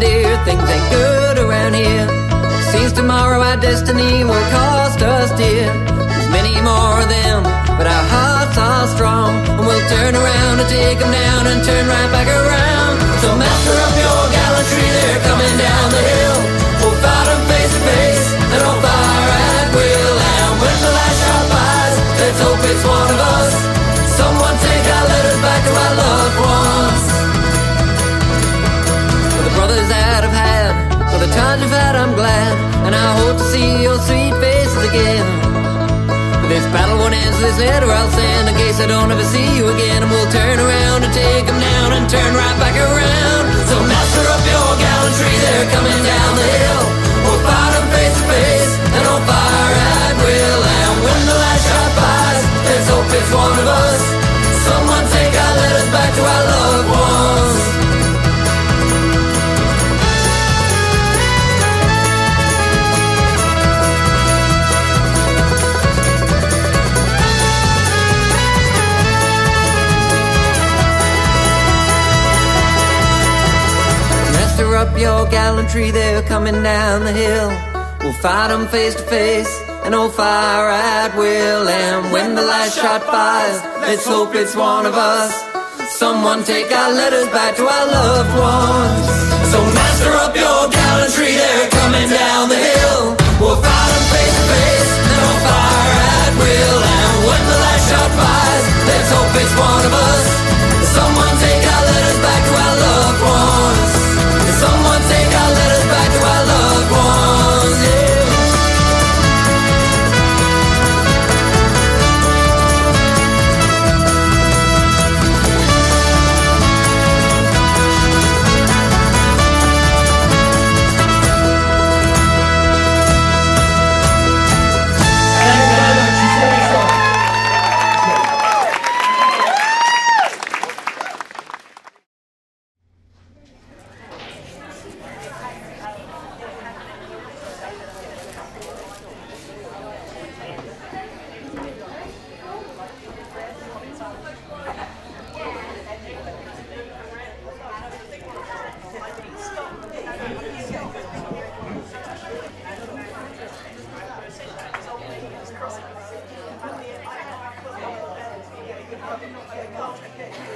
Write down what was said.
things ain't good around here. Seems tomorrow our destiny will cost us dear. There's many more of them, but our hearts are strong. And we'll turn around and take them down and turn right back around. The times you've had, I'm glad. And I hope to see your sweet faces again. But this battle won't end, this letter I'll send in case I don't ever see you again. And we'll turn around and take them down and turn right back around. So master your gallantry, they're coming down the hill. We'll fight them face to face and on fire at will. And when the last shot fires, let's hope it's one of us. Someone take our letters back to our loved ones. So master up your gallantry, they're coming down the hill. We'll fight complicated.